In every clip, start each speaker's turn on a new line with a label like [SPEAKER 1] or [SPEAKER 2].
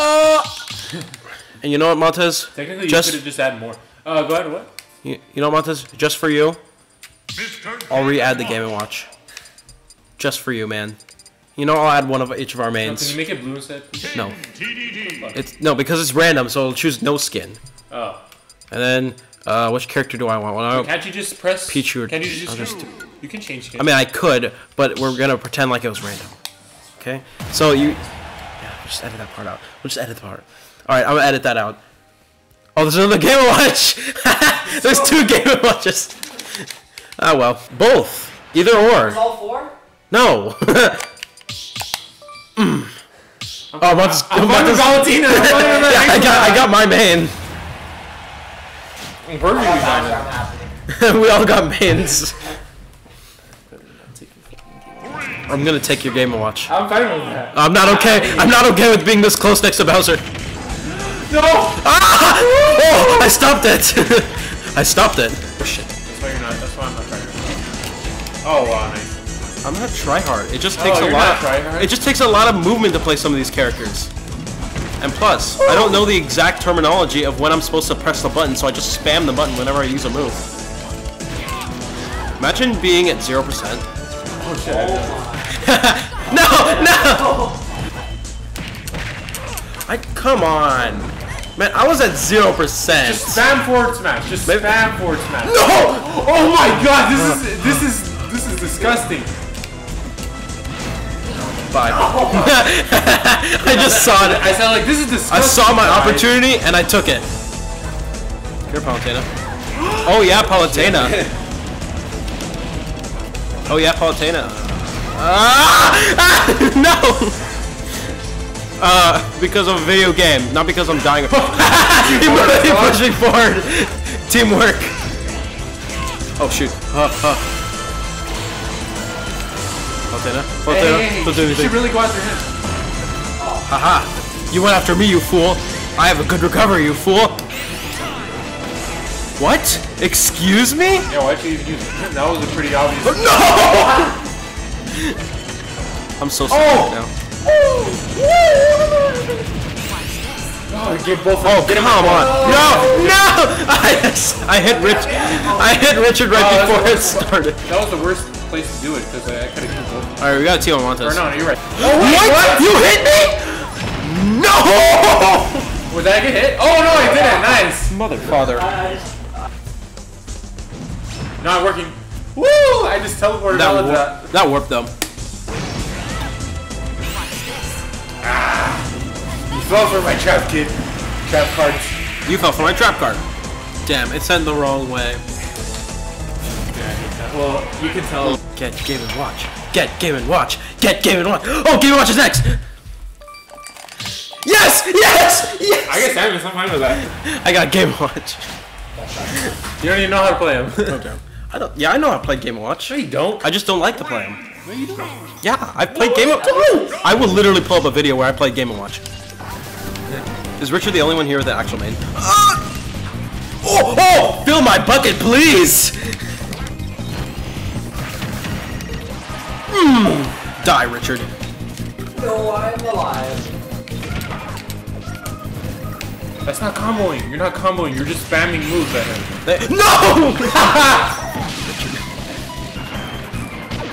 [SPEAKER 1] Oh! And you know what, Montez?
[SPEAKER 2] Technically, you
[SPEAKER 1] Just-
[SPEAKER 2] could have just added more. Uh, go ahead. What?
[SPEAKER 1] You, you know what, Montez? Just for you, I'll re-add the Game and Watch. Just for you, man. You know, I'll add one of each of our
[SPEAKER 2] No, can
[SPEAKER 1] mains.
[SPEAKER 2] you make it blue instead?
[SPEAKER 1] No, it's no because it's random, so I'll choose no skin.
[SPEAKER 2] Oh.
[SPEAKER 1] And then, uh, which character do I want? Well, I,
[SPEAKER 2] Can't you just press?
[SPEAKER 1] Pichu or-
[SPEAKER 2] Can you just?
[SPEAKER 1] I'll just-
[SPEAKER 2] you can change skin.
[SPEAKER 1] I mean, I could, but we're gonna pretend like it was random. Okay? So you, yeah, just edit that part out. We'll just edit the part. All right, I'm gonna edit that out. Oh, there's another Game and Watch. there's two Game and Watches. Ah well, both, either or.
[SPEAKER 3] All four?
[SPEAKER 1] No. mm. Oh, Montes,
[SPEAKER 2] I'm fucking
[SPEAKER 1] Montes-
[SPEAKER 2] Valentina. I'm fucking
[SPEAKER 1] yeah, I got, I got my main.
[SPEAKER 2] I'm perfectly
[SPEAKER 3] That's
[SPEAKER 2] fine.
[SPEAKER 3] what happening.
[SPEAKER 1] we all got mains. I'm gonna take your Game and Watch.
[SPEAKER 2] I'm fine with that.
[SPEAKER 1] I'm not okay. I'm not okay with being this close next to Bowser.
[SPEAKER 2] No.
[SPEAKER 1] Ah! Oh, I stopped it. I stopped it. Oh, shit.
[SPEAKER 2] That's why you're not. That's why I'm not trying. Oh wow, nice.
[SPEAKER 1] I'm not try hard. It just takes
[SPEAKER 2] Oh,
[SPEAKER 1] a
[SPEAKER 2] you're
[SPEAKER 1] lot.
[SPEAKER 2] not tryhard?
[SPEAKER 1] It just takes a lot of movement to play some of these characters. And plus, I don't know the exact terminology of when I'm supposed to press the button, so I just spam the button whenever I use a move. Imagine being at zero percent.
[SPEAKER 2] Oh shit.
[SPEAKER 1] No, no. I come on, man. I was at zero percent.
[SPEAKER 2] Just spam forward smash. Just
[SPEAKER 1] Maybe-
[SPEAKER 2] spam forward smash.
[SPEAKER 1] No!
[SPEAKER 2] Oh my god, this is this is this is disgusting.
[SPEAKER 1] Bye. I just saw it.
[SPEAKER 2] I said like this is disgusting.
[SPEAKER 1] I saw my
[SPEAKER 2] guys.
[SPEAKER 1] opportunity and I took it. Here, Palutena. Oh yeah, Palutena. Oh yeah, Palutena. Ah! ah! No! Uh, because of a video game, not because I'm dying. he moved- he pushed forward. Teamwork. Oh shoot. Uh, uh. Palutena. Palutena.
[SPEAKER 2] Hey, hey, hey,
[SPEAKER 1] Don't do
[SPEAKER 2] you should really go after him.
[SPEAKER 1] Haha! You went after me, you fool! I have a good recovery, you fool! What? Excuse me?
[SPEAKER 2] Yeah, why'd you even use? That was a pretty obvious.
[SPEAKER 1] No! I'm so sorry
[SPEAKER 2] Oh!
[SPEAKER 1] now.
[SPEAKER 2] Oh, give both.
[SPEAKER 1] Oh, come on! Oh! No! No! I, I hit Rich. I hit Richard right
[SPEAKER 2] Oh,
[SPEAKER 1] before it started.
[SPEAKER 2] That was the worst place to do it because I, I could have killed both.
[SPEAKER 1] Alright, we got a team on
[SPEAKER 2] Or no, no, you're right.
[SPEAKER 1] what? You hit me? No!
[SPEAKER 2] Was that a hit? Oh no, I did it. Nice.
[SPEAKER 1] Mother father.
[SPEAKER 2] Not working. Woo! I just teleported
[SPEAKER 1] That
[SPEAKER 2] all of
[SPEAKER 1] warped,
[SPEAKER 2] that.
[SPEAKER 1] that warped them.
[SPEAKER 2] You fell for my trap, kid. Trap cards.
[SPEAKER 1] You fell for my trap card. Damn, it sent the wrong way.
[SPEAKER 2] Well, you can tell.
[SPEAKER 1] Get Game and Watch. Get Game and Watch. Get Game and Watch. Oh, Game and Watch is next. Yes! Yes! Yes!
[SPEAKER 2] I guess I'm fine with that.
[SPEAKER 1] I got Game Watch.
[SPEAKER 2] You don't even know how to play him.
[SPEAKER 1] Okay. I don't. Yeah, I know how to play Game and Watch.
[SPEAKER 2] no, you don't.
[SPEAKER 1] I just don't like to play them. Yeah, I've played Game and I will literally pull up a video where I played Game and Watch. Is Richard the only one here with the actual main? Ah! Oh, oh! Fill my bucket, please! Mm. Die, Richard.
[SPEAKER 3] No, I'm alive.
[SPEAKER 2] That's not comboing. You're not comboing. You're just spamming moves at him.
[SPEAKER 1] They- no!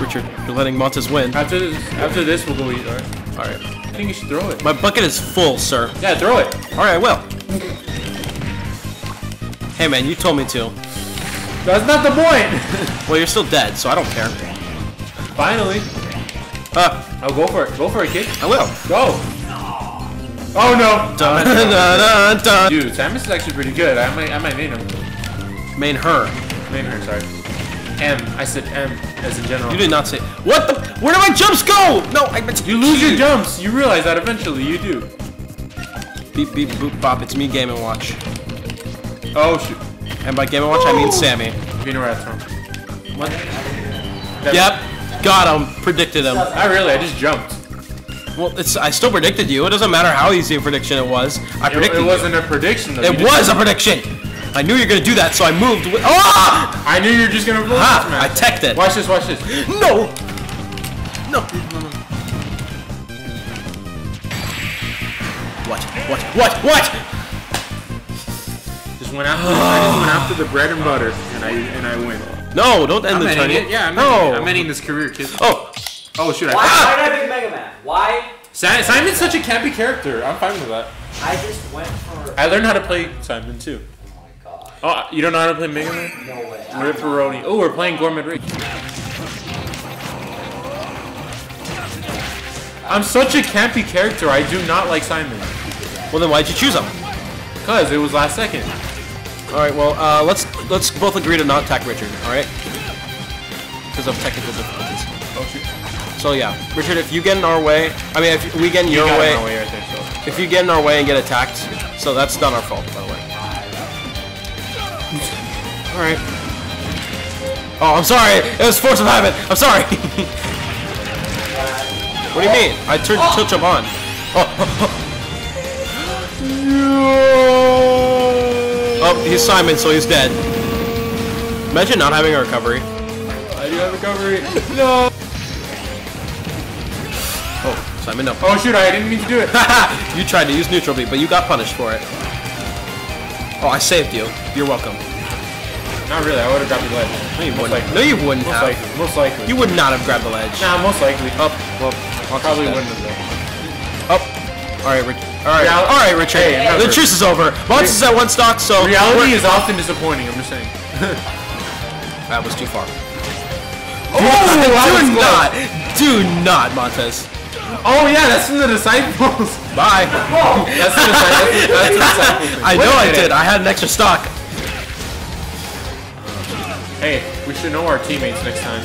[SPEAKER 1] Richard, you're letting Montes win.
[SPEAKER 2] After this, after this, we'll go eat. All right.
[SPEAKER 1] All right.
[SPEAKER 2] I think you should throw it.
[SPEAKER 1] My bucket is full, sir.
[SPEAKER 2] Yeah, throw it.
[SPEAKER 1] All right, I will. Hey, man, you told me to.
[SPEAKER 2] That's not the point.
[SPEAKER 1] Well, you're still dead, so I don't care.
[SPEAKER 2] Finally.
[SPEAKER 1] Uh,
[SPEAKER 2] I'll go for it. Go for it, kid.
[SPEAKER 1] I will.
[SPEAKER 2] Go. Oh no.
[SPEAKER 1] Dun, dun, dun, dun.
[SPEAKER 2] Dude, Samus is actually pretty good. I might, I might main him.
[SPEAKER 1] Main her.
[SPEAKER 2] Main her, sorry. M. I said M as in general.
[SPEAKER 1] You did not say. What the? Where did my jumps go? No, I meant.
[SPEAKER 2] You lose your jumps. You realize that eventually. You do.
[SPEAKER 1] Beep beep boop bop. It's me, Game and Watch.
[SPEAKER 2] Oh shoot.
[SPEAKER 1] And by Game and Watch, I mean Sammy.
[SPEAKER 2] Being a rat.
[SPEAKER 1] What? Yep. Got him. Predicted him.
[SPEAKER 2] Not really. I just jumped.
[SPEAKER 1] Well, it's. I still predicted you. It doesn't matter how easy a prediction it was. I
[SPEAKER 2] It,
[SPEAKER 1] predicted
[SPEAKER 2] it wasn't a prediction though.
[SPEAKER 1] It
[SPEAKER 2] You
[SPEAKER 1] was a prediction. I knew you were gonna do that, so I moved. With, ah!
[SPEAKER 2] I knew you were just gonna roll
[SPEAKER 1] Ha!
[SPEAKER 2] this, man.
[SPEAKER 1] I teched it.
[SPEAKER 2] Watch this. Watch this.
[SPEAKER 1] No. No. What? What? What? What?
[SPEAKER 2] Just went after. I just went after the bread and butter, and I and I win.
[SPEAKER 1] No, don't end
[SPEAKER 2] I'm
[SPEAKER 1] the tournament.
[SPEAKER 2] Yeah, I'm
[SPEAKER 1] no.
[SPEAKER 2] ending, it. I'm ending this career, kid.
[SPEAKER 1] Oh,
[SPEAKER 2] Oh shoot!
[SPEAKER 3] Why,
[SPEAKER 2] I,
[SPEAKER 3] why did I pick Mega Man? Why?
[SPEAKER 2] Si- Simon's such a campy character. I'm fine with that.
[SPEAKER 3] I just went for.
[SPEAKER 2] I learned how to play Simon too.
[SPEAKER 3] Oh my god.
[SPEAKER 2] Oh, you don't know how to play Mega Man?
[SPEAKER 3] No way.
[SPEAKER 2] Ripperoni. Oh, we're playing Gourmet Rick. I'm such a campy character. I do not like Simon.
[SPEAKER 1] well then why'd you choose him?
[SPEAKER 2] Cause it was last second.
[SPEAKER 1] All right, well, uh, let's let's both agree to not attack Richard. All right? Because of technical difficulties.
[SPEAKER 2] Oh shoot.
[SPEAKER 1] So yeah, Richard, if you get in our way, I mean, if we get in
[SPEAKER 2] You
[SPEAKER 1] your
[SPEAKER 2] got
[SPEAKER 1] way,
[SPEAKER 2] in my way right there. So.
[SPEAKER 1] if you get in our way and get attacked, so that's not our fault, by the way. All right. Oh, I'm sorry. It was force of habit. I'm sorry. what do you mean? I turned tilt jump on. Oh. oh, he's Simon, so he's dead. Imagine not having a recovery.
[SPEAKER 2] I do have recovery. no.
[SPEAKER 1] Oh, Simon, no.
[SPEAKER 2] Oh shoot! I didn't mean to do it.
[SPEAKER 1] you tried to use neutral B, but you got punished for it. Oh, I saved you. You're welcome.
[SPEAKER 2] Not really. I would have grabbed the ledge.
[SPEAKER 1] No, you
[SPEAKER 2] Most
[SPEAKER 1] wouldn't.
[SPEAKER 2] likely.
[SPEAKER 1] No, you wouldn't
[SPEAKER 2] Most
[SPEAKER 1] have.
[SPEAKER 2] likely. Most likely.
[SPEAKER 1] You would not have grabbed the ledge.
[SPEAKER 2] Nah, most likely.
[SPEAKER 1] Up. Well,
[SPEAKER 2] I
[SPEAKER 1] Probably
[SPEAKER 2] wouldn't have though.
[SPEAKER 1] Up. All right, Rich. All right.
[SPEAKER 2] Real-
[SPEAKER 1] All right, Richard.
[SPEAKER 2] Hey,
[SPEAKER 1] the truce is over. Mons is at one stock, so
[SPEAKER 2] Reality is often disappointing. I'm just saying.
[SPEAKER 1] that was too far.
[SPEAKER 2] Oh,
[SPEAKER 1] do not, do not, Montez.
[SPEAKER 2] Oh yeah, that's from the disciples.
[SPEAKER 1] Bye.
[SPEAKER 2] That's the disciples. That's the disciples.
[SPEAKER 1] I know I did. I had an extra stock.
[SPEAKER 2] Hey, we should know our teammates next time.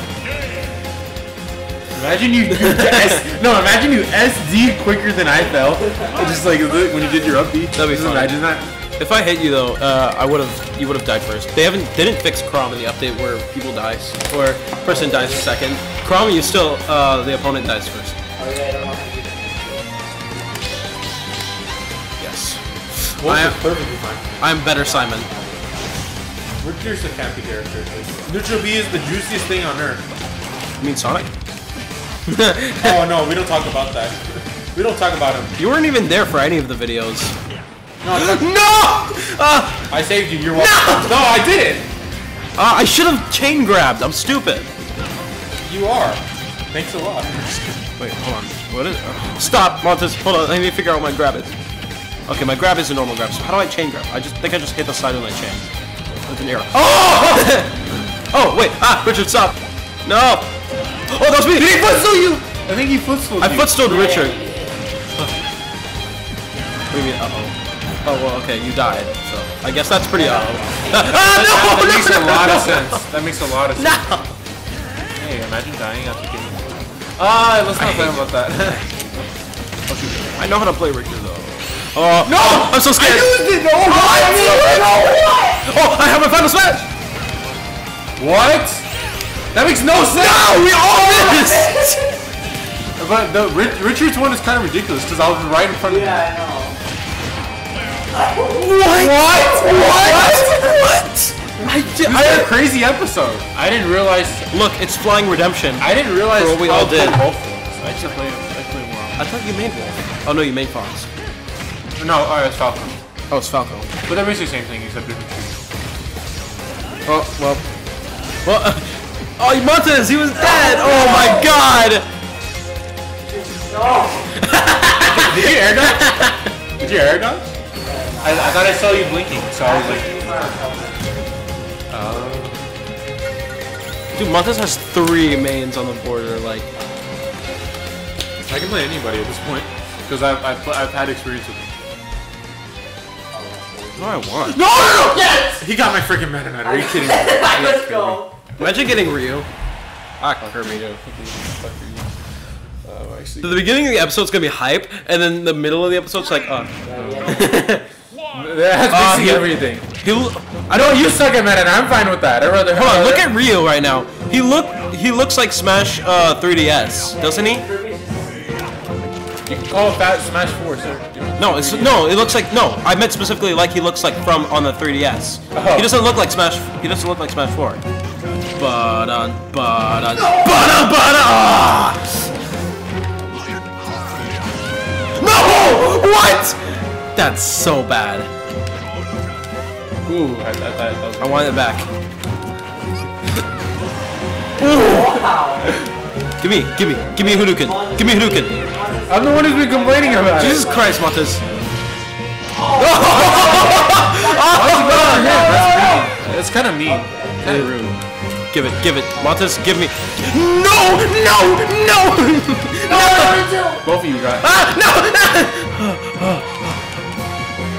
[SPEAKER 2] Imagine you, you S, no, imagine you SD quicker than I fell. Just like when you did your up B.
[SPEAKER 1] That'd be
[SPEAKER 2] Just
[SPEAKER 1] funny.
[SPEAKER 2] Imagine that.
[SPEAKER 1] If I hit you though, uh, I would have. You would have died first. They haven't. They didn't fix Chrom in the update where people dies or person dies second. Chrom, you still. Uh, the opponent dies first.
[SPEAKER 3] Oh yeah, I don't know how to do that.
[SPEAKER 1] Yes.
[SPEAKER 2] Wolf
[SPEAKER 1] I am,
[SPEAKER 2] perfectly fine.
[SPEAKER 1] I'm better, Simon.
[SPEAKER 2] Richard's a campy character. Neutral B is the juiciest thing on earth.
[SPEAKER 1] You mean Sonic?
[SPEAKER 2] Oh no, we don't talk about that. We don't talk about him.
[SPEAKER 1] You weren't even there for any of the videos.
[SPEAKER 2] No,
[SPEAKER 1] No! Uh,
[SPEAKER 2] I saved you. You're welcome. No, I didn't.
[SPEAKER 1] uh, I should have chain grabbed. I'm stupid.
[SPEAKER 2] You are. Thanks a lot.
[SPEAKER 1] Wait, hold on. What is? uh, stop, Montez. Hold on. Let me figure out what my grab is. Okay, my grab is a normal grab. So how do I chain grab? I just think I just hit the side of my chain with an arrow. Oh! oh wait. Ah, Richard, stop. No. Oh, that was me. He footstool you.
[SPEAKER 2] I think he footstooled
[SPEAKER 1] I
[SPEAKER 2] you.
[SPEAKER 1] footstooled Richard. What do you mean? Uh oh. Oh well, okay. You died. So I guess that's pretty uh oh. Ah,
[SPEAKER 2] That
[SPEAKER 1] no,
[SPEAKER 2] makes a lot of sense. That makes a lot of sense.
[SPEAKER 1] No.
[SPEAKER 2] Hey, imagine dying after getting. Ah, let's not talk about that.
[SPEAKER 1] I know how to play Richard though. Oh no! I'm so scared.
[SPEAKER 2] I used it. No,
[SPEAKER 1] Oh, I have my final smash.
[SPEAKER 2] What? That makes no sense.
[SPEAKER 1] No, we all missed.
[SPEAKER 2] But the Rich, Richard's one is kind of ridiculous because I was right in front of
[SPEAKER 3] Yeah, I know.
[SPEAKER 1] What? What? What? What? I did.
[SPEAKER 2] you. This is a crazy episode. I didn't realize.
[SPEAKER 1] Look, it's Flying Redemption.
[SPEAKER 2] I didn't realize
[SPEAKER 1] For what we all did.
[SPEAKER 2] cool Wolf. I should play. I play more.
[SPEAKER 1] I thought you made Wolf. Oh no, you made Fox.
[SPEAKER 2] No, alright, it's Falcon.
[SPEAKER 1] Oh, it's Falco.
[SPEAKER 2] But they're basically the same thing except different trees.
[SPEAKER 1] Oh well. Well. Uh, oh, Montez, he was dead. Oh my God.
[SPEAKER 3] No!
[SPEAKER 2] Did you air dodge? Did you air dodge? I, I thought I saw you blinking, so I was like,
[SPEAKER 1] Dude, Montez has three mains on the border. Like,
[SPEAKER 2] I can play anybody at this point because I've, I've, I've had experience with them.
[SPEAKER 1] what do I want?
[SPEAKER 2] No, no, no! Yes! He got my freaking Meta Knight. Are you kidding me?
[SPEAKER 3] Let's go!
[SPEAKER 1] Imagine getting Ryu. Ah, Kirby.
[SPEAKER 2] too. Oh, actually.
[SPEAKER 1] The beginning of the episode's gonna be hype, and then the middle of the episode's like, uh.
[SPEAKER 2] That's
[SPEAKER 1] Uh,
[SPEAKER 2] basically
[SPEAKER 1] he-
[SPEAKER 2] everything.
[SPEAKER 1] He, l-
[SPEAKER 2] I know you suck at Meta, and I'm fine with that. I'd rather
[SPEAKER 1] hold on, look at Ryu right now. He look, he looks like Smash uh, 3DS, doesn't he?
[SPEAKER 2] You can call it Fat Smash 4, sir.
[SPEAKER 1] No, it's no. It looks like no. I meant specifically like he looks like from on the 3DS.
[SPEAKER 2] Oh.
[SPEAKER 1] He doesn't look like Smash. He doesn't look like Smash 4. Ba-dun, ba-dun, ba-dun, ba-dun. Ah! No! What? That's so bad.
[SPEAKER 2] Ooh, I, I was.
[SPEAKER 1] I want it back. Give me, give me, give me a Hadouken. Give me a Hadouken.
[SPEAKER 2] I'm the one who's been complaining about
[SPEAKER 1] Jesus Christ, Montes.
[SPEAKER 2] That's kind of mean. Kind of rude.
[SPEAKER 1] Give it, give it. Montes, give me. No, no, no! no.
[SPEAKER 2] Both of you guys.
[SPEAKER 1] Ah,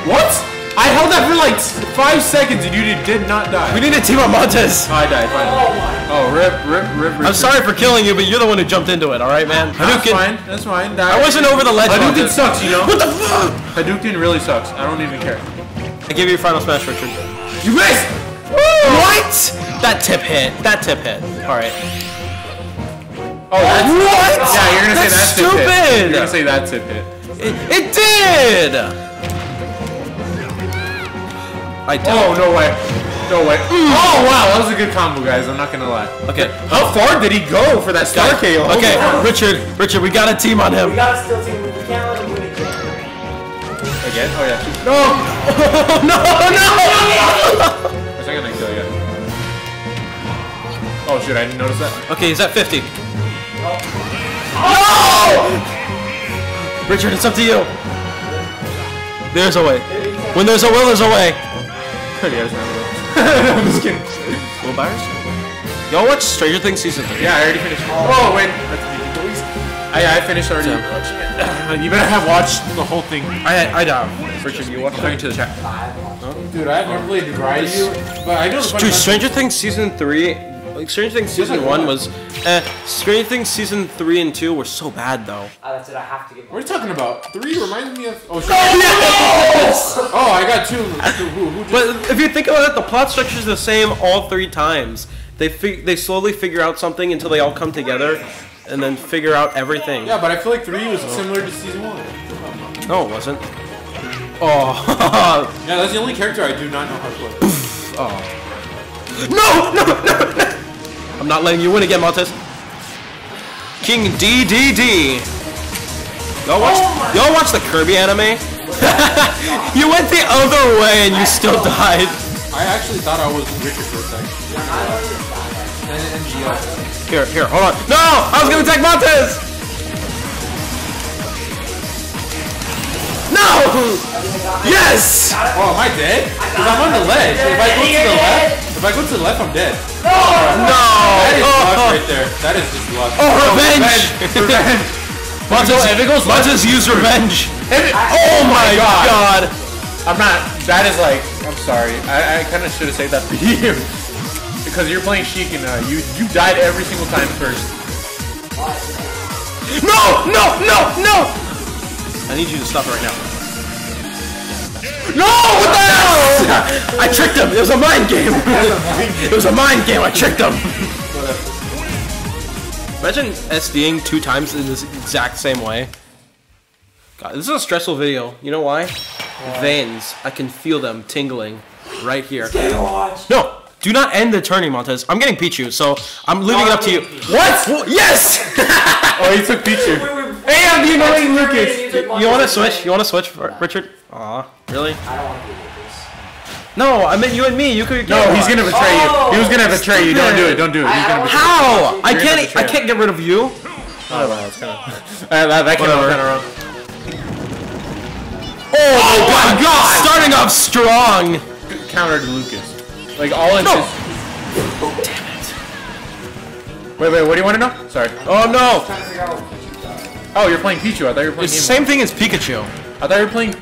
[SPEAKER 2] What? I held that for like five seconds and you did, did not die.
[SPEAKER 1] We need to team up Montes.
[SPEAKER 2] Oh, I died. Finally. Oh, oh, rip, rip, rip, rip.
[SPEAKER 1] I'm sorry for killing you, but you're the one who jumped into it, alright, man?
[SPEAKER 2] That's
[SPEAKER 1] Hadouken.
[SPEAKER 2] fine. That's fine.
[SPEAKER 1] I wasn't over the ledge.
[SPEAKER 2] Hadouken
[SPEAKER 1] Montes.
[SPEAKER 2] sucks, you know.
[SPEAKER 1] What the fuck?
[SPEAKER 2] Hadouken really sucks. I don't even care.
[SPEAKER 1] I give you your final smash, Richard.
[SPEAKER 2] You missed.
[SPEAKER 1] What? That tip hit. That tip hit. Alright.
[SPEAKER 2] Oh, that's
[SPEAKER 1] What?
[SPEAKER 2] Yeah, you're gonna
[SPEAKER 1] That's
[SPEAKER 2] say that's tip hit.
[SPEAKER 1] stupid.
[SPEAKER 2] You're gonna say that tip hit.
[SPEAKER 1] It, it did! I don't.
[SPEAKER 2] Oh no way. No way. Oh wow, that was a good combo, guys. I'm not gonna lie.
[SPEAKER 1] Okay.
[SPEAKER 2] How far did he go for that star KO?
[SPEAKER 1] Okay, Richard, Richard, we got a team on him.
[SPEAKER 3] We gotta still team. We can't let him win again.
[SPEAKER 2] Again? Oh yeah. No.
[SPEAKER 1] no, no!
[SPEAKER 2] I'm not gonna kill you. Oh shit, I didn't notice that.
[SPEAKER 1] Okay, he's at 50. No! Richard, it's up to you. There's a way. When there's a will, there's a way.
[SPEAKER 2] yeah, it's not real. I'm just kidding.
[SPEAKER 1] Will Byers? Y'all watch Stranger Things season 3?
[SPEAKER 2] Yeah, I already finished. Oh wait. That's me, boys. I, I finished already. Oh, shit. you better have watched the whole thing.
[SPEAKER 1] I, I doubt. Richard, you watch
[SPEAKER 2] Talking to the chat. Dude, I've never played Ryu, but I know
[SPEAKER 1] Dude, Stranger Things season 3, like Stranger Things season 1 was, eh, Stranger Things season 3 and 2 were so bad though.
[SPEAKER 3] Ah, that's it. I have to get.
[SPEAKER 2] What are you talking about? Three reminds me of. Oh, shit. oh, I got two. Who, who just,
[SPEAKER 1] But if you think about it, the plot structure is the same all three times. They fig- they slowly figure out something until they all come together, and then figure out everything.
[SPEAKER 2] yeah, but I feel like three was similar to season one.
[SPEAKER 1] No, it wasn't. Oh,
[SPEAKER 2] Yeah, that's the only character I do not know how to play.
[SPEAKER 1] no, no, no, no! I'm not letting you win again, Montez. King DDD. Y'all watch, oh y'all watch the Kirby anime? you went the other way and you still died.
[SPEAKER 2] I actually thought I was Richard for a second. And, and
[SPEAKER 1] Here, here, hold on. No, I was gonna attack Montes. No! Yes!
[SPEAKER 2] Oh, am I dead? Because I'm on the ledge. If I go to the left, if I go to the left, I'm dead.
[SPEAKER 1] No! No!
[SPEAKER 2] That is luck
[SPEAKER 1] Oh,
[SPEAKER 2] right there. That is just luck.
[SPEAKER 1] oh, revenge!
[SPEAKER 2] Revenge.
[SPEAKER 1] Montes,
[SPEAKER 2] if it goes left-
[SPEAKER 1] use revenge.
[SPEAKER 2] It-
[SPEAKER 1] Oh my god!
[SPEAKER 2] I'm not. That is like. I'm sorry. I, I kind of should have saved that for you. Because you're playing Sheik and uh, you you died every single time first.
[SPEAKER 1] No! No! No! No! I need you to stop right now. No! What the hell? I tricked him. It was a mind game. it was a mind game. I tricked him. Imagine SDing two times in this exact same way. God, this is a stressful video. You know why? Veins. I can feel them tingling right here.
[SPEAKER 3] Watch.
[SPEAKER 1] No! Do not end the turning, Montez. I'm getting Pichu, so I'm leaving it up to you.
[SPEAKER 2] What?
[SPEAKER 1] Yes!
[SPEAKER 2] Oh, he took Pichu.
[SPEAKER 3] Hey,
[SPEAKER 2] I'm the annoying Lucas.
[SPEAKER 1] you want to switch? You want to switch, for Richard? Aw, really?
[SPEAKER 3] I don't want to do this.
[SPEAKER 1] No, I meant you and me. You could.
[SPEAKER 2] No, he's gonna betray you. Oh, he was gonna betray you. Don't do it. Don't do it. He's gonna betray
[SPEAKER 1] How? I can't. I can't get rid of you.
[SPEAKER 2] Oh, wow, that's kind of. that, that came out kind of wrong.
[SPEAKER 1] Oh, my oh, God! Starting off strong.
[SPEAKER 2] Counter to Lucas. Like all it's
[SPEAKER 1] No.
[SPEAKER 2] just. Wait, wait. What do you want to know? Sorry.
[SPEAKER 1] Oh no!
[SPEAKER 2] Oh, you're playing Pichu. I thought you were playing.
[SPEAKER 1] It's the
[SPEAKER 2] Game
[SPEAKER 1] same thing as Pikachu.
[SPEAKER 2] I thought you were playing.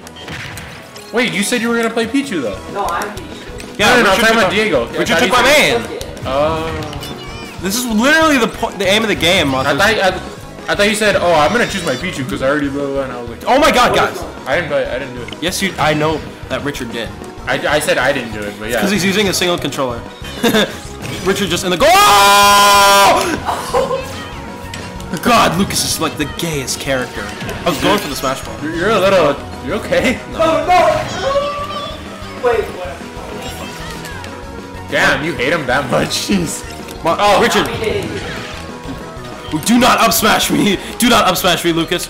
[SPEAKER 2] Wait, you said you were gonna play Pichu though.
[SPEAKER 3] No, I'm Pichu.
[SPEAKER 1] Yeah,
[SPEAKER 2] no, no, I'm
[SPEAKER 1] Richard
[SPEAKER 2] talking about
[SPEAKER 1] took-
[SPEAKER 2] Diego. Yeah,
[SPEAKER 1] Richard
[SPEAKER 2] I
[SPEAKER 1] took my man.
[SPEAKER 2] Oh.
[SPEAKER 1] This is literally the po- the aim of the game.
[SPEAKER 2] I thought. I, I thought you said, "Oh, I'm gonna choose my Pichu because I already blah, blah, blah," and I was like,
[SPEAKER 1] Oh my God, oh, guys!
[SPEAKER 2] I didn't. do it, I didn't do it.
[SPEAKER 1] Yes, you. I know that Richard did.
[SPEAKER 2] I, I said I didn't do it, but yeah.
[SPEAKER 1] Because he's using a single controller. Richard just in the goal. God, Lucas is like the gayest character. I was going for the smash ball.
[SPEAKER 2] You're, you're a little. You okay?
[SPEAKER 3] No, oh, no. Wait, what?
[SPEAKER 2] Damn, you hate him that much. Jeez.
[SPEAKER 1] Ma-
[SPEAKER 2] Oh.
[SPEAKER 1] Richard, do not up smash me. Do not up smash me, Lucas.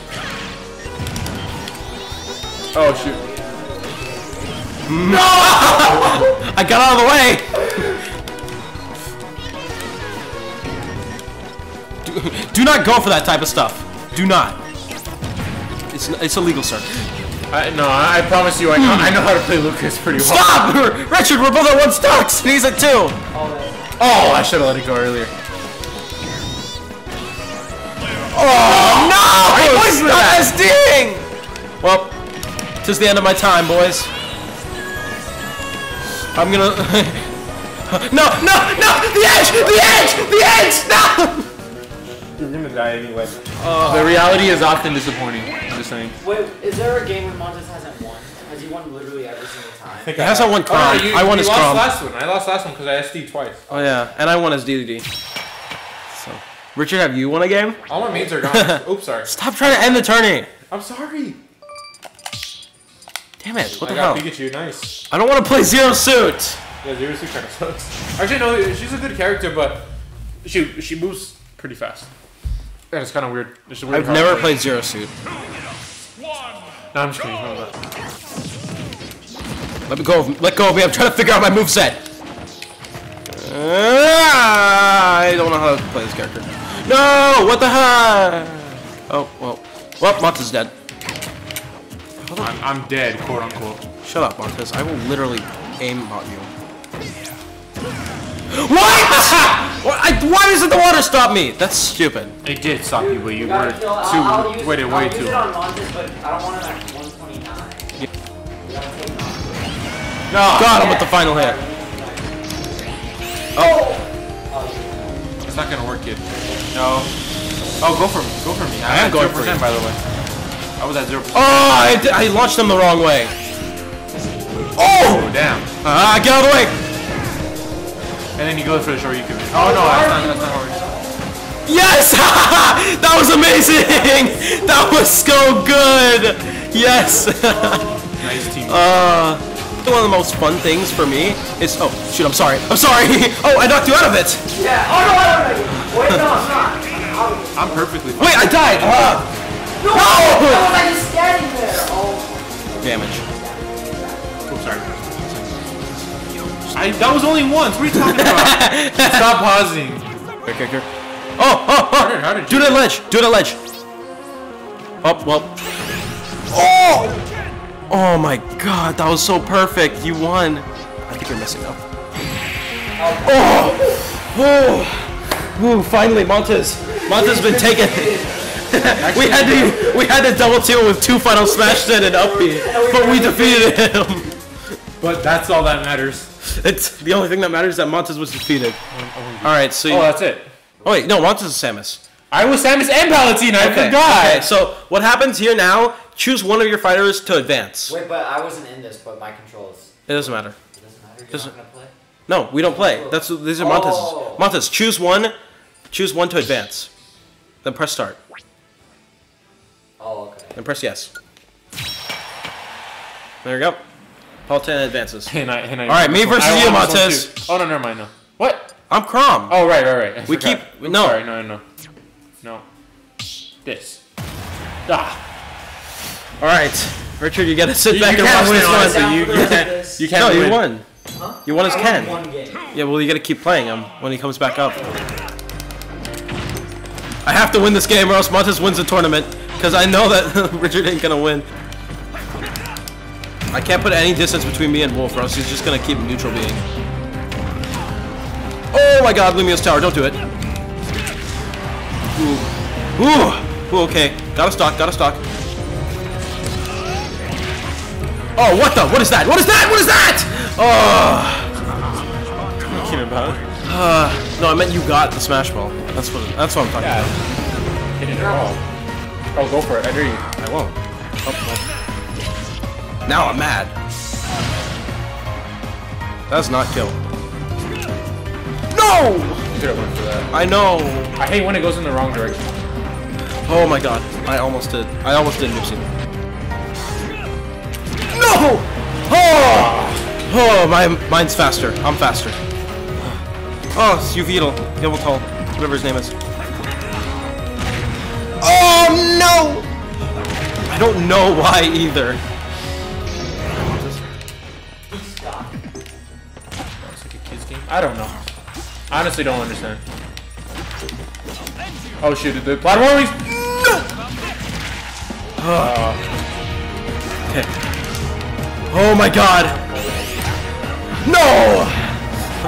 [SPEAKER 2] Oh shoot.
[SPEAKER 1] No! I got out of the way! Do, do not go for that type of stuff. Do not. It's, it's illegal, sir.
[SPEAKER 2] I, no, I, I promise you, I know, I know how to play Lucas pretty well.
[SPEAKER 1] Stop! Richard, we're both at one stocks, and he's at two.
[SPEAKER 3] All.
[SPEAKER 2] Oh, I should have let it go earlier.
[SPEAKER 1] Oh, no!
[SPEAKER 2] Why was that?
[SPEAKER 1] SDing! Well, tis the end of my time, boys. I'm gonna... no, no, no! The edge! The edge! The edge! No!
[SPEAKER 2] You're gonna die anyway. the reality is often disappointing. I'm just saying.
[SPEAKER 3] Wait, is there a game where Montez hasn't won? Has he won literally every single time?
[SPEAKER 1] It has not one
[SPEAKER 2] Oh,
[SPEAKER 1] Chrom.
[SPEAKER 2] no, you,
[SPEAKER 1] I won
[SPEAKER 2] you
[SPEAKER 1] his
[SPEAKER 2] lost
[SPEAKER 1] Chrom.
[SPEAKER 2] last one. I lost last one because I SD twice.
[SPEAKER 1] Oh yeah, and I won his DDD. So, Richard, have you won a game?
[SPEAKER 2] All my mains are gone. Oops, sorry.
[SPEAKER 1] Stop trying to end the tourney.
[SPEAKER 2] I'm sorry.
[SPEAKER 1] Damn it! What
[SPEAKER 2] I
[SPEAKER 1] the
[SPEAKER 2] got
[SPEAKER 1] hell?
[SPEAKER 2] Pikachu. Nice.
[SPEAKER 1] I don't want to play Zero Suit.
[SPEAKER 2] Yeah, Zero Suit kind of sucks. Actually, no, she's a good character, but she she moves pretty fast. That is kind of weird. It's a weird
[SPEAKER 1] I've never played Zero Suit.
[SPEAKER 2] No, I'm just kidding.
[SPEAKER 1] Let me go. Of, let go of me. I'm trying to figure out my moveset. Ah, I don't know how to play this character. No! What the hell? Oh well. Well, Monta's dead.
[SPEAKER 2] I'm, I'm dead, quote unquote.
[SPEAKER 1] Shut up, Montes. I will literally aim at you. What? what? I, why doesn't the water stop me? That's stupid.
[SPEAKER 2] It did stop you, but you
[SPEAKER 3] You
[SPEAKER 2] were
[SPEAKER 3] gotta kill, I'll, I'll
[SPEAKER 2] too
[SPEAKER 3] use,
[SPEAKER 2] waited
[SPEAKER 3] I'll
[SPEAKER 2] way
[SPEAKER 3] use
[SPEAKER 2] too
[SPEAKER 3] it
[SPEAKER 2] long.
[SPEAKER 3] on Montez, but I don't want him at 129. You gotta.
[SPEAKER 2] No,
[SPEAKER 1] Got him with the final hit.
[SPEAKER 3] Oh!
[SPEAKER 2] it's not gonna work, kid. No. Oh, go for me. Go for me.
[SPEAKER 1] I am going
[SPEAKER 2] 0%,
[SPEAKER 1] for you.
[SPEAKER 2] by the way. I was at zero percent.
[SPEAKER 1] Oh, I, did- I launched him the wrong way. Oh!
[SPEAKER 2] Oh, damn.
[SPEAKER 1] Ah, get out of the way.
[SPEAKER 2] And then you go for the short you can. Oh no, that's not that's not how it works.
[SPEAKER 1] Yes! that was amazing! That was so good! Yes!
[SPEAKER 2] Nice team.
[SPEAKER 1] uh, one of the most fun things for me is oh shoot I'm sorry I'm sorry oh I knocked you out of it
[SPEAKER 3] Yeah! Oh no, no, no! Wait, no, I'm not! I'll-
[SPEAKER 2] I'm perfectly fine.
[SPEAKER 1] wait I died uh,
[SPEAKER 3] No! How was I just standing there? Oh.
[SPEAKER 1] damage
[SPEAKER 2] I, that was only once. What are you talking about? Stop pausing.
[SPEAKER 1] Here, here, here. oh oh
[SPEAKER 2] How did,
[SPEAKER 1] oh
[SPEAKER 2] how did
[SPEAKER 1] do
[SPEAKER 2] you?
[SPEAKER 1] it at ledge do it at ledge oh well oh oh my god that was so perfect you won I think you're messing up oh oh Ooh, finally Montez Montez has been taken we had to we had to double team with two final smash in and up B, but we defeated him.
[SPEAKER 2] But that's all that matters.
[SPEAKER 1] It's the only thing that matters is that Montez was defeated. All right, so you,
[SPEAKER 2] Oh, that's it.
[SPEAKER 1] oh wait, no, Montez is Samus.
[SPEAKER 2] I was Samus and Palutena. I forgot.
[SPEAKER 1] Okay, so what happens here now? Choose one of your fighters to advance.
[SPEAKER 3] Wait, but I wasn't in this, but my controls.
[SPEAKER 1] It doesn't matter.
[SPEAKER 3] It doesn't matter. You're
[SPEAKER 1] Doesn't-
[SPEAKER 3] not gonna play?
[SPEAKER 1] No, we don't play. That's these are Montez's.
[SPEAKER 3] Oh.
[SPEAKER 1] Montez, choose one. Choose one to advance. Then press start.
[SPEAKER 3] Oh, okay.
[SPEAKER 1] Then press yes. There you go. Palutena advances.
[SPEAKER 2] And I, and I
[SPEAKER 1] All right, me versus
[SPEAKER 2] this
[SPEAKER 1] you, Montez.
[SPEAKER 2] Oh no, never mind. No. What?
[SPEAKER 1] I'm Chrom.
[SPEAKER 2] Oh right, right, right. I
[SPEAKER 1] We
[SPEAKER 2] forgot.
[SPEAKER 1] keep-
[SPEAKER 2] Oops,
[SPEAKER 1] no.
[SPEAKER 2] Sorry, no, no, no. This. Ah.
[SPEAKER 1] All right, Richard, you gotta sit
[SPEAKER 2] You,
[SPEAKER 1] back
[SPEAKER 2] you
[SPEAKER 1] and watch this one.
[SPEAKER 2] honestly.
[SPEAKER 3] Down
[SPEAKER 2] You, you can't.
[SPEAKER 3] this.
[SPEAKER 2] You can't
[SPEAKER 1] No,
[SPEAKER 2] win.
[SPEAKER 1] you won.
[SPEAKER 3] Huh?
[SPEAKER 1] You won as Ken.
[SPEAKER 3] Game.
[SPEAKER 1] Yeah, well, you gotta keep playing him when he comes back up. I have to win this game or else Montes wins the tournament. Because I know that Richard ain't gonna win. I can't put any distance between me and Wolf or else he's just gonna keep neutral being. Oh my god, Lumiose Tower, don't do it. Ooh. Ooh. Ooh, okay. Gotta stock, gotta stock. Oh, what the? What is that? What is that? What is that? Oh.
[SPEAKER 2] Thinking about it.
[SPEAKER 1] Uh, no, I meant you got the smash ball. That's what. That's what I'm talking
[SPEAKER 2] Yeah.
[SPEAKER 1] about.
[SPEAKER 2] Hit it at all. Oh, go for it. I dare you.
[SPEAKER 1] I won't. Oh, well. Now I'm mad. That's not kill. No!
[SPEAKER 2] Should have went for that.
[SPEAKER 1] I know.
[SPEAKER 2] I hate when it goes in the wrong direction.
[SPEAKER 1] Oh my god. I almost did. I almost did Nipsey. No! Oh! Oh, my mine's faster. I'm faster. Oh, it's Yuvito. Yveltal. Whatever his name is. Oh no! I don't know why either.
[SPEAKER 2] I don't know. Honestly, don't understand. Oh shoot! The platform wings.
[SPEAKER 1] Okay. Oh my god! No!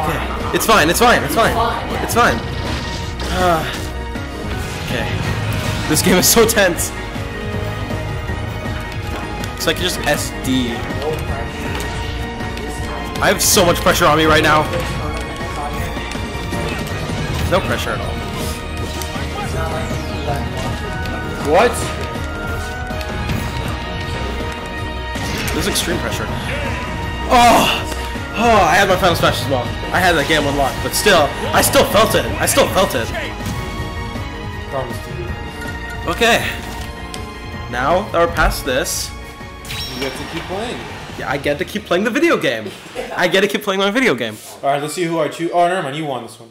[SPEAKER 1] Okay. It's fine, it's fine, it's fine. It's fine. Uh, okay. This game is so tense. It's like just SD. I have so much pressure on me right now. No pressure at all.
[SPEAKER 3] It's not like you let one.
[SPEAKER 2] What?
[SPEAKER 1] This is extreme pressure. Oh! Oh, I had my final smash as well. I had that game unlocked, but still, I still felt it. I still felt it.
[SPEAKER 2] Promise to you.
[SPEAKER 1] Okay. Now that we're past this,
[SPEAKER 4] You get to keep playing.
[SPEAKER 1] yeah, I get to keep playing the video game. I get to keep playing my video game.
[SPEAKER 4] All right, let's see who I choose. Oh, never mind. You won this one,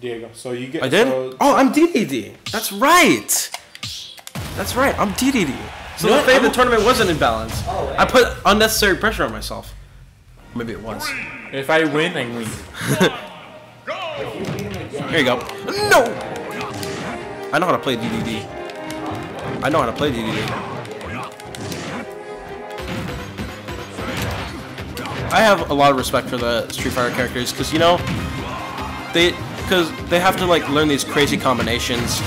[SPEAKER 4] Diego. So you get.
[SPEAKER 1] I did?
[SPEAKER 4] So,
[SPEAKER 1] Oh, I'm DDD. That's right. That's right. I'm DDD. So
[SPEAKER 4] You know
[SPEAKER 1] the
[SPEAKER 4] what?
[SPEAKER 1] fact the
[SPEAKER 4] I'm-
[SPEAKER 1] tournament wasn't in balance.
[SPEAKER 3] Oh,
[SPEAKER 1] I put unnecessary pressure on myself. Maybe it was.
[SPEAKER 2] If I win, I win.
[SPEAKER 3] If you beat him again,
[SPEAKER 1] Here you go. No! I know how to play DDD. I know how to play DDD. I have a lot of respect for the Street Fighter characters because you know they because they have to like learn these crazy combinations,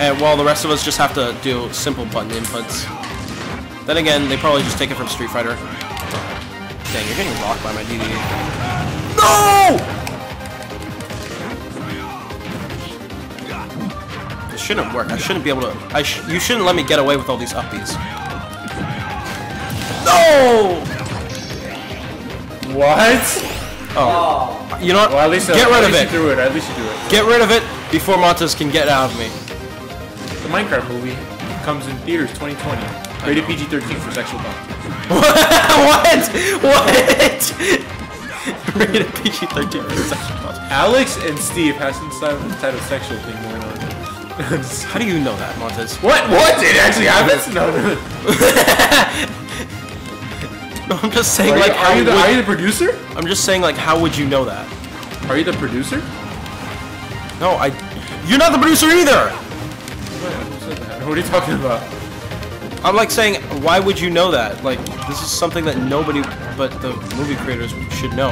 [SPEAKER 1] and while the rest of us just have to do simple button inputs. Then again, they probably just take it from Street Fighter. Dang, you're getting rocked by my DDD. No! It shouldn't work. I shouldn't be able to. I sh you shouldn't let me get away with all these uppies. No!
[SPEAKER 2] What?
[SPEAKER 1] Oh, you know what?
[SPEAKER 2] Well, at least uh,
[SPEAKER 1] get rid of it.
[SPEAKER 2] You it. At least you do it.
[SPEAKER 1] Get rid of it before Montes can get out of me.
[SPEAKER 2] The Minecraft movie comes in theaters 2020. Rated PG-13 for sexual content.
[SPEAKER 1] what? What? Rated PG-13 for sexual content.
[SPEAKER 2] Alex and Steve has some type of sexual thing going on.
[SPEAKER 1] How do you know that, Montes?
[SPEAKER 2] what? What? It actually happens? No, no.
[SPEAKER 1] No, I'm just saying
[SPEAKER 2] Are,
[SPEAKER 1] like
[SPEAKER 2] you,
[SPEAKER 1] how
[SPEAKER 2] are, you the,
[SPEAKER 1] would-
[SPEAKER 2] are you the producer?
[SPEAKER 1] I'm just saying like how would you know that?
[SPEAKER 2] Are you the producer?
[SPEAKER 1] No, I. You're not the producer either.
[SPEAKER 2] What are you talking about?
[SPEAKER 1] I'm like saying, why would you know that? Like, this is something that nobody but the movie creators should know.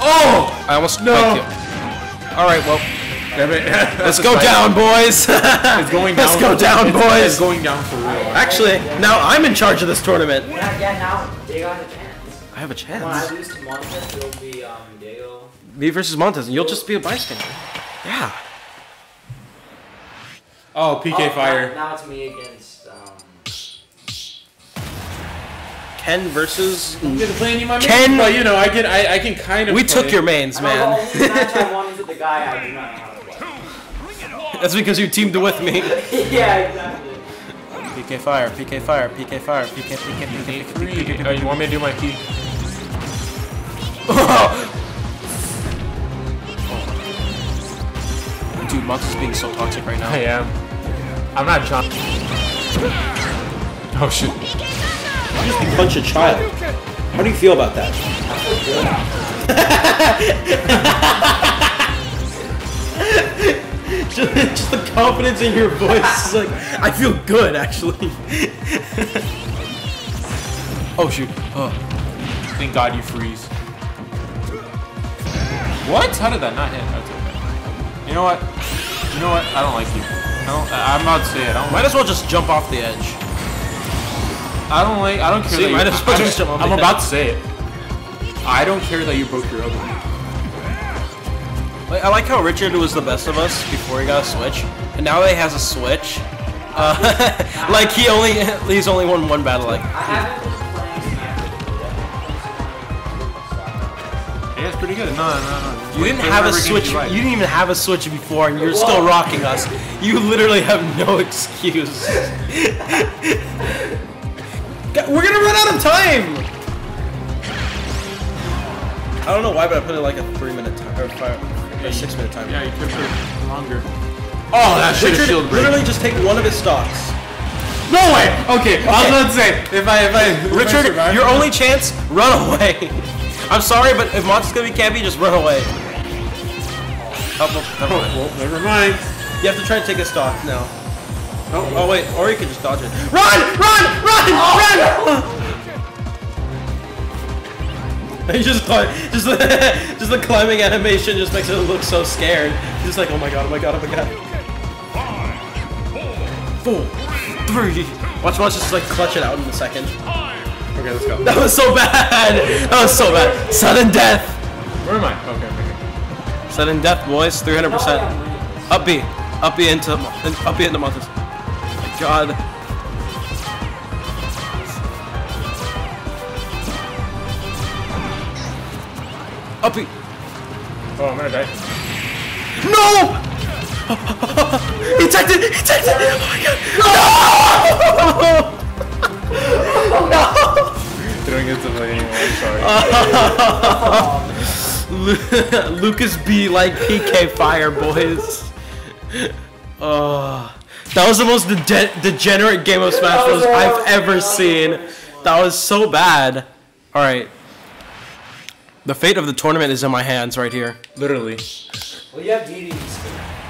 [SPEAKER 2] Oh!
[SPEAKER 1] I almost
[SPEAKER 2] No.
[SPEAKER 1] thank you. All right, well, let's go down, boys.
[SPEAKER 2] It's going down.
[SPEAKER 1] Let's go down,
[SPEAKER 2] It's-
[SPEAKER 1] boys.
[SPEAKER 2] It's going down for real.
[SPEAKER 1] Actually, now I'm in charge of this tournament.
[SPEAKER 3] When I get now, Diego has a chance.
[SPEAKER 1] I have a
[SPEAKER 3] When I lose to Montes, it'll be um, Diego.
[SPEAKER 1] Me versus Montez, and you'll just be a bystander. Yeah.
[SPEAKER 4] oh, PK
[SPEAKER 3] Oh,
[SPEAKER 4] Fire.
[SPEAKER 3] Now, now it's me against. Um,
[SPEAKER 1] Ken versus.
[SPEAKER 4] You get to play any of my mains,
[SPEAKER 1] Ken-
[SPEAKER 4] but you know I can I, I can kind of.
[SPEAKER 1] We
[SPEAKER 4] play.
[SPEAKER 1] took your mains,
[SPEAKER 3] I know
[SPEAKER 1] man.
[SPEAKER 3] the only match I won was with the guy I do not know how to play.
[SPEAKER 1] That's because you teamed with me.
[SPEAKER 3] yeah, exactly.
[SPEAKER 1] PK fire, PK fire, PK fire, PK, PK, PK, PK, PK,
[SPEAKER 2] Oh, you want me to do my key?
[SPEAKER 1] Dude, Montes is being so toxic right now.
[SPEAKER 2] I am. I'm not John. Oh shit.
[SPEAKER 1] punch a child. How do you feel about that? just, just the confidence in your voice is like, I feel good actually. oh shoot. Oh.
[SPEAKER 2] Thank God you freeze. What? How did that not hit? That's okay. You know what? You know what? I don't like you. I don't, I- I'm about to say it. I don't
[SPEAKER 1] Might
[SPEAKER 2] like.
[SPEAKER 1] as well just jump off the edge.
[SPEAKER 2] I don't like. I don't care.
[SPEAKER 1] See,
[SPEAKER 2] that you,
[SPEAKER 1] as well
[SPEAKER 2] I don't-
[SPEAKER 1] just jump off
[SPEAKER 2] I'm
[SPEAKER 1] the
[SPEAKER 2] about to say it. I don't care that you broke your elbow.
[SPEAKER 1] I like how Richard was the best of us before he got a Switch, and now that he has a Switch, uh, like he only he's only won one battle. Like
[SPEAKER 2] Yeah, it's pretty good. No, no, no.
[SPEAKER 1] you didn't have a Switch.
[SPEAKER 2] you.
[SPEAKER 1] You didn't even have a Switch before, and you're still rocking us. You literally have no excuse. We're gonna run out of time. I don't know why, but I put it like a three minute time or five, or six minute time.
[SPEAKER 2] Yeah, you could put it longer. Oh, that shit is
[SPEAKER 1] Richard,
[SPEAKER 2] shield break.
[SPEAKER 1] literally just take one of his stocks.
[SPEAKER 2] No way. Okay, I was about to say if I if I if I
[SPEAKER 1] Richard,
[SPEAKER 2] survive-
[SPEAKER 1] your only chance, run away. I'm sorry, but if Monster's gonna be campy, just run away. Oh, well, never mind.
[SPEAKER 4] Oh, well, never mind.
[SPEAKER 1] You have to try to take a stock now. Oh, oh wait, or you can just dodge it. Run! Run! Run! Oh, run! He just just just the climbing animation just makes it look so scared. He's just like, oh my god, oh my god, oh my god. Four, three. Watch, watch, just like clutch it out in a second.
[SPEAKER 2] Okay, let's go.
[SPEAKER 1] That was so bad. That was so bad. Sudden death.
[SPEAKER 2] Where am I? Okay, okay.
[SPEAKER 1] Sudden death, boys. 300%. Up B. Up B into up B into Montes. My God. Up B.
[SPEAKER 2] Oh, I'm gonna die.
[SPEAKER 1] No! he teched it! He teched it! Oh my god!
[SPEAKER 2] You don't get to play anymore. I'm sorry.
[SPEAKER 1] Lucas B like PK fire, boys. Oh, that was the most de- degenerate game of Smash Bros. I've ever seen. That was so bad. All right. The fate of the tournament is in my hands right here.
[SPEAKER 2] Literally.
[SPEAKER 3] Well, you have DD.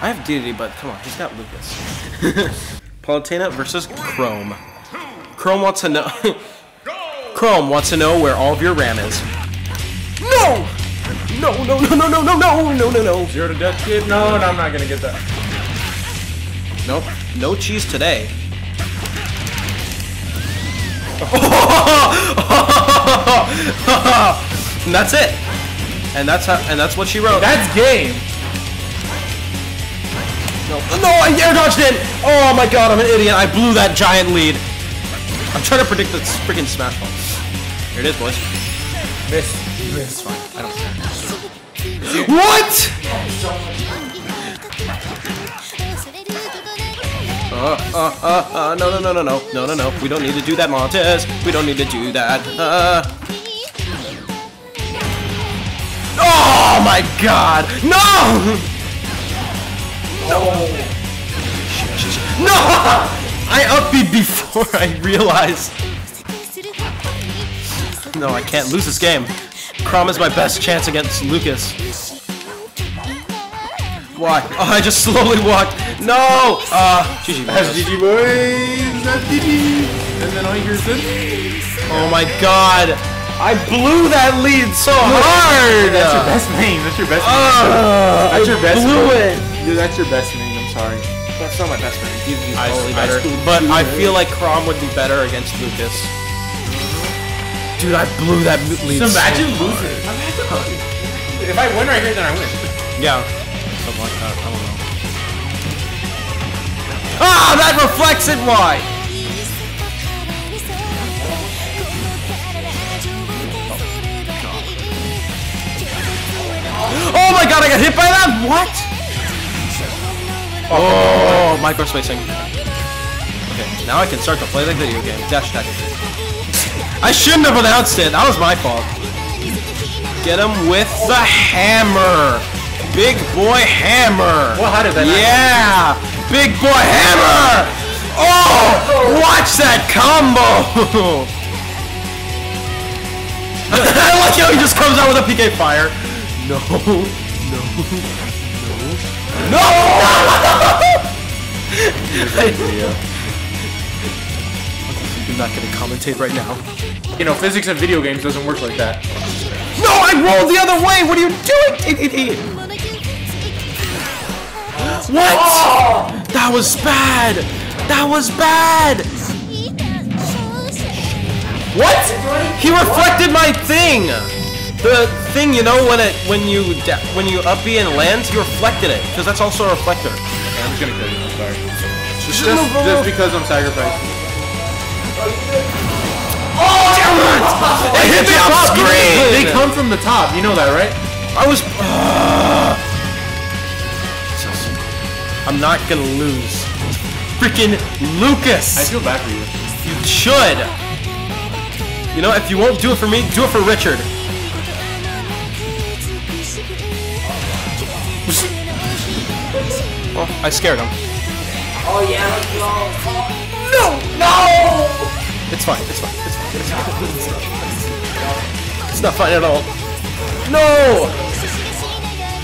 [SPEAKER 1] I have Deity, but come on, he's got Lucas. Palutena versus Chrom. Chrome wants to know. Chrome wants to know where all of your RAM is. No! No! No! No! No! No! No! No! No! No! No!
[SPEAKER 2] Zero to death kid? No, no, I'm not gonna get that.
[SPEAKER 1] Nope. No cheese today. and that's it. And that's how. And that's what she wrote.
[SPEAKER 2] That's game.
[SPEAKER 1] No, no, I air dodged it! Oh my god, I'm an idiot. I blew that giant lead. I'm trying to predict this freaking Smash Ball. Here it is, boys.
[SPEAKER 2] Miss.
[SPEAKER 1] It's fine. I don't care. What? Uh, uh, uh, uh, no, no, no, no, no, no, no, no. We don't need to do that, Montez. We don't need to do that. Uh. Oh my god! No! No! No! I upbeat before I realized. No, I can't lose this game. Chrom is my best chance against Lucas. Why? Oh, I just slowly walked. No! Uh, GG.
[SPEAKER 2] That's GG boys. That's GG. And then all you hear this.
[SPEAKER 1] Oh my god! I blew that lead so hard!
[SPEAKER 2] That's your best main. That's your best.
[SPEAKER 1] Uh,
[SPEAKER 2] That's your best
[SPEAKER 1] blew
[SPEAKER 2] main.
[SPEAKER 1] it.
[SPEAKER 2] Dude, that's your best main. I'm sorry.
[SPEAKER 1] That's not my best man. He's, he's
[SPEAKER 2] I-
[SPEAKER 1] totally
[SPEAKER 2] I
[SPEAKER 1] better. But I feel like Chrom would be better against Lucas. Dude, I blew that lead.
[SPEAKER 2] So
[SPEAKER 1] so
[SPEAKER 2] imagine
[SPEAKER 1] hard.
[SPEAKER 2] losing. Imagine losing. If I win right here, then I win.
[SPEAKER 1] Yeah. Something like that. I don't know. Ah, that reflects it. Why? Oh my god, I got hit by that. What? Oh, micro spacing. Okay, now I can start to play the video game. Dash attack. I shouldn't have announced it. That was my fault. Get him with the hammer. Big boy hammer.
[SPEAKER 2] Well, how did that
[SPEAKER 1] Yeah! Big boy hammer! Oh! Watch that combo! I like how he just comes out with a PK fire. No, no, no, no! You're not gonna commentate right now.
[SPEAKER 2] You know, physics in video games doesn't work like that.
[SPEAKER 1] No, I rolled the other way! What are you doing? What? That was bad! That was bad! What? He reflected my thing! The thing, you know, when it when you when you up B and lands, he reflected it because that's also a reflector.
[SPEAKER 2] I'm just gonna kill you. I'm sorry.
[SPEAKER 1] Just,
[SPEAKER 2] Just, just because I'm sacrificing.
[SPEAKER 1] Oh, damn it! It hit me off screen.
[SPEAKER 2] They come from the top. You know that, right?
[SPEAKER 1] I was. Uh, I'm not gonna lose. Freaking Lucas!
[SPEAKER 2] I feel bad for you.
[SPEAKER 1] You should. You know, if you won't do it for me, do it for Richard. Oh, I scared him.
[SPEAKER 3] Oh yeah, let's go.
[SPEAKER 1] No! No! It's fine. It's fine. It's fine. It's fine. It's fine. It's not fine at all. No!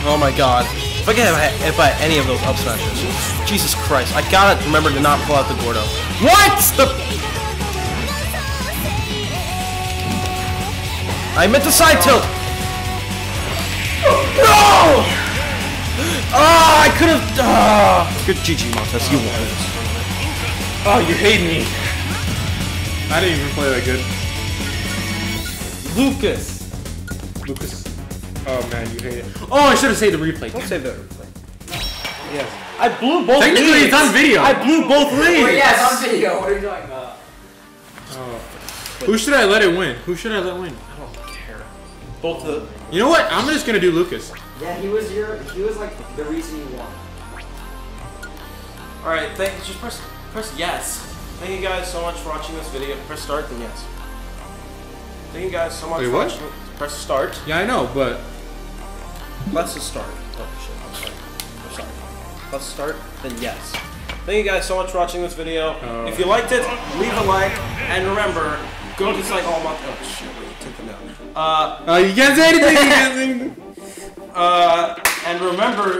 [SPEAKER 1] Oh my god. If I get hit by any of those up smashes, Jesus Christ, I gotta remember to not pull out the Gordo. What? The I meant the side tilt. No! Oh, I could have. Oh. Ah. Good GG, Montes. You won.
[SPEAKER 2] Oh, you hate me. I didn't even play that good.
[SPEAKER 1] Lucas.
[SPEAKER 2] Lucas. Oh man, you hate it. Oh, I should have saved the replay.
[SPEAKER 1] Don't save that replay. Yes. I blew both
[SPEAKER 2] Technically,
[SPEAKER 1] leads.
[SPEAKER 2] it's on video.
[SPEAKER 1] I blew both leads.
[SPEAKER 3] Oh, yeah, it's on video. What are you talking about?
[SPEAKER 2] Oh. Who should I let it win? Who should I let win?
[SPEAKER 1] I don't care. Both the.
[SPEAKER 2] You know what? I'm just gonna do Lucas.
[SPEAKER 3] Yeah, he was your. He was like the reason you won.
[SPEAKER 1] All right. Thank. Just press. Press yes. Thank you guys so much for watching this video. Press start, then yes. Thank you guys so much
[SPEAKER 2] Wait,
[SPEAKER 1] for
[SPEAKER 2] what?
[SPEAKER 1] watching. Press start.
[SPEAKER 2] Yeah, I know, but
[SPEAKER 1] Let's just start. Oh shit. I'm sorry. I'm sorry. Let's start, then yes. Thank you guys so much for watching this video.
[SPEAKER 2] Oh.
[SPEAKER 1] if you liked it, leave a like, and remember, go dislike all month. Oh shit, wait, take them down. Uh,
[SPEAKER 2] uh, you can't say anything. You can't say anything.
[SPEAKER 1] uh, and remember.